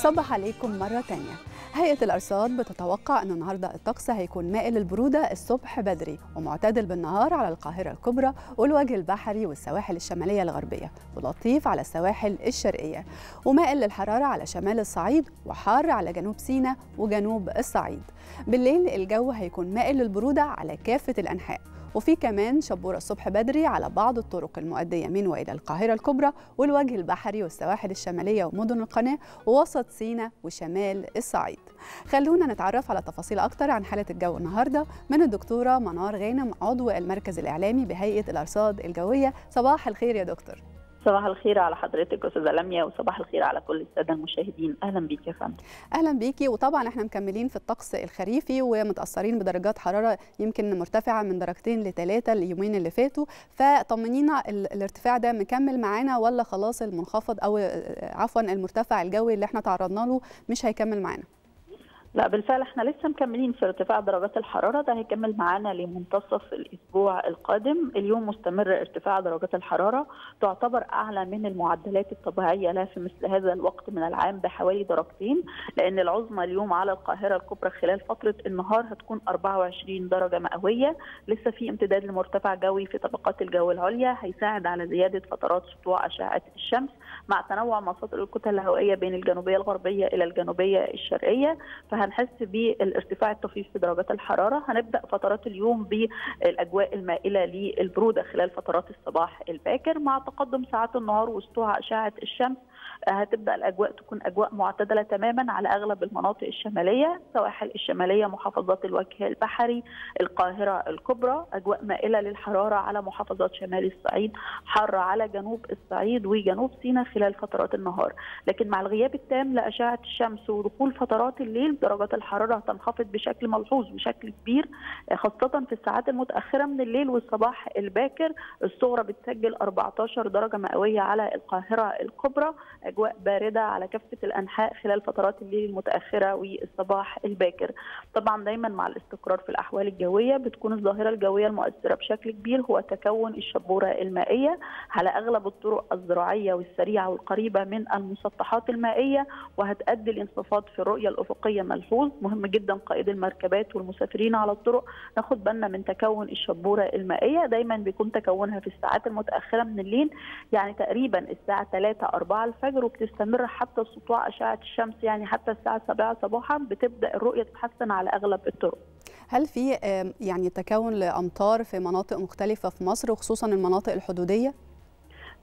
صبح عليكم مرة تانية. هيئة الأرصاد بتتوقع أن النهاردة الطقس هيكون مائل للبرودة الصبح بدري ومعتدل بالنهار على القاهرة الكبرى والوجه البحري والسواحل الشمالية الغربية ولطيف على السواحل الشرقية. ومائل للحرارة على شمال الصعيد وحار على جنوب سيناء وجنوب الصعيد. بالليل الجو هيكون مائل للبرودة على كافة الأنحاء. وفي كمان شبورة الصبح بدري على بعض الطرق المؤدية من وإلى القاهرة الكبرى والوجه البحري والسواحل الشمالية ومدن القناة ووسط سيناء وشمال الصعيد. خلونا نتعرف على تفاصيل أكتر عن حالة الجو النهاردة من الدكتورة منار غانم عضو المركز الإعلامي بهيئة الأرصاد الجوية. صباح الخير يا دكتور. صباح الخير على حضرتك أستاذة لميا وصباح الخير على كل السادة المشاهدين. أهلا بيك يا فندم. أهلا بيكي وطبعا إحنا مكملين في الطقس الخريفي ومتأثرين بدرجات حرارة يمكن مرتفعة من درجتين لثلاثه اليومين اللي فاتوا. فطمنينا الارتفاع ده مكمل معانا ولا خلاص المنخفض أو عفوا المرتفع الجوي اللي إحنا تعرضنا له مش هيكمل معانا؟ لا بالفعل إحنا لسه مكملين في ارتفاع درجات الحرارة. ده هيكمل معانا لمنتصف الأسبوع القادم. اليوم مستمر ارتفاع درجات الحرارة. تعتبر أعلى من المعدلات الطبيعية لها في مثل هذا الوقت من العام بحوالي درجتين لأن العظمى اليوم على القاهرة الكبرى خلال فترة النهار هتكون 24 درجة مئوية. لسه في امتداد لمرتفع جوي في طبقات الجو العليا هيساعد على زيادة فترات سطوع أشعة الشمس مع تنوع مصادر الكتل الهوائية بين الجنوبية الغربية إلى الجنوبية الشرقية. هنحس بالارتفاع الطفيف في درجات الحرارة. هنبدأ فترات اليوم بالأجواء المائلة للبرودة خلال فترات الصباح الباكر. مع تقدم ساعات النهار وسطوع اشعه الشمس هتبدأ الأجواء تكون أجواء معتدلة تماما على أغلب المناطق الشمالية السواحل الشمالية محافظات الوجه البحري القاهرة الكبرى. أجواء مائلة للحرارة على محافظات شمال الصعيد حارة على جنوب الصعيد وجنوب سيناء خلال فترات النهار. لكن مع الغياب التام لأشعة الشمس ودخول فترات الليل درجات الحرارة هتنخفض بشكل ملحوظ بشكل كبير خاصة في الساعات المتأخرة من الليل والصباح الباكر. الصغرى بتسجل 14 درجة مئوية على القاهرة الكبرى أجواء باردة على كافة الأنحاء خلال فترات الليل المتأخرة والصباح الباكر. طبعا دايما مع الاستقرار في الأحوال الجوية بتكون الظاهرة الجوية المؤثرة بشكل كبير هو تكون الشبورة المائية على أغلب الطرق الزراعية والسريعة والقريبة من المسطحات المائية وهتؤدي لانخفاض في الرؤية الأفقية ملحوظ مهم جدا قائد المركبات والمسافرين على الطرق. ناخد بالنا من تكون الشبورة المائية. دايما بيكون تكونها في الساعات المتأخرة من الليل يعني تقريبا الساعة 3 4 الفجر وبتستمر حتى سطوع أشعة الشمس يعني حتى الساعة 7 صباحا بتبدأ الرؤية تتحسن على أغلب الطرق. هل في يعني تكون لأمطار في مناطق مختلفة في مصر وخصوصا المناطق الحدودية؟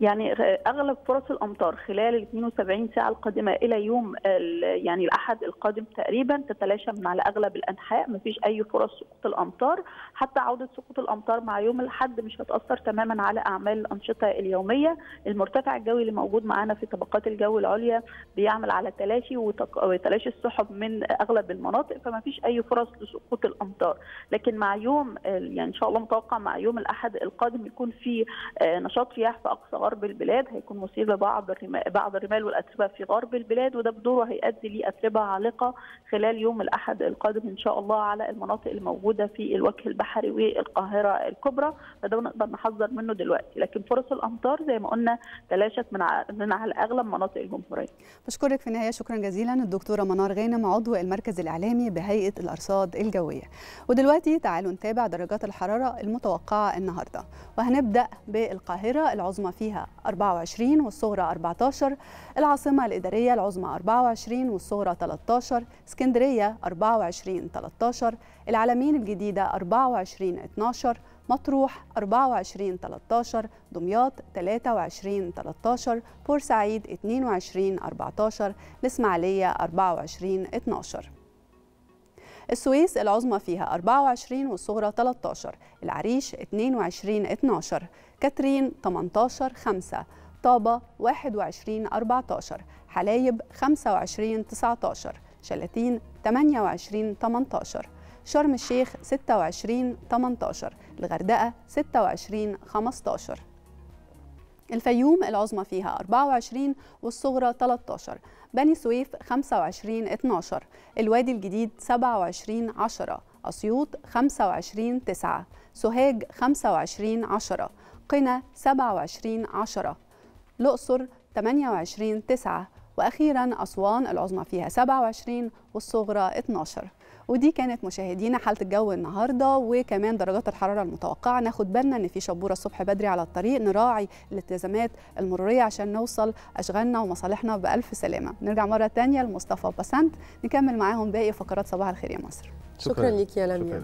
يعني أغلب فرص الأمطار خلال ال 72 ساعة القادمة إلى يوم يعني الأحد القادم تقريبا تتلاشى من على أغلب الأنحاء. ما فيش أي فرص سقوط الأمطار. حتى عودة سقوط الأمطار مع يوم الأحد مش هتأثر تماما على أعمال الأنشطة اليومية. المرتفع الجوي اللي موجود معانا في طبقات الجو العليا بيعمل على تلاشي وتلاشي السحب من أغلب المناطق فما فيش أي فرص لسقوط الأمطار. لكن مع يوم يعني إن شاء الله متوقع مع يوم الأحد القادم يكون في نشاط رياح في أقصى غرب البلاد هيكون مثير لبعض بعض الرمال والأتربة في غرب البلاد وده بدوره هيؤدي لأتربة عالقة خلال يوم الأحد القادم إن شاء الله على المناطق الموجودة في الوجه البحري والقاهرة الكبرى. فده نقدر نحذر منه دلوقتي. لكن فرص الأمطار زي ما قلنا تلاشت من من على أغلب مناطق الجمهورية. بشكرك في النهاية. شكرا جزيلا. الدكتورة منار غانم عضو المركز الإعلامي بهيئة الأرصاد الجوية. ودلوقتي تعالوا نتابع درجات الحرارة المتوقعة النهارده. وهنبدأ بالقاهرة. العظمى فيها 24 والصغرى 14 العاصمة الإدارية العظمى 24 والصغرى 13 اسكندرية 24 13 العلمين الجديدة 24 12 مطروح 24 13 دمياط 23 13 بورسعيد 22 14 الإسماعيلية 24 12 السويس العظمى فيها 24 والصغرى 13 العريش 22 12 كاترين 18 5 طابة 21 14 حلايب 25 19 شلاتين 28 18 شرم الشيخ 26 18 الغردقة 26 15 الفيوم العظمى فيها 24 والصغرى 13 بني سويف 25 12 الوادي الجديد 27 10 أسيوط 25 9 سوهاج 25 10 قنا 27 10 الأقصر 28 9 وأخيرا أسوان العظمى فيها 27 والصغرى 12 ودي كانت مشاهدينا حالة الجو النهارده وكمان درجات الحرارة المتوقعة. ناخد بالنا إن في شبورة الصبح بدري على الطريق نراعي الالتزامات المرورية عشان نوصل أشغالنا ومصالحنا بألف سلامة. نرجع مرة تانية لمصطفى بسنت نكمل معاهم باقي فقرات صباح الخير يا مصر. شكرا, شكرا. ليك يا لميا.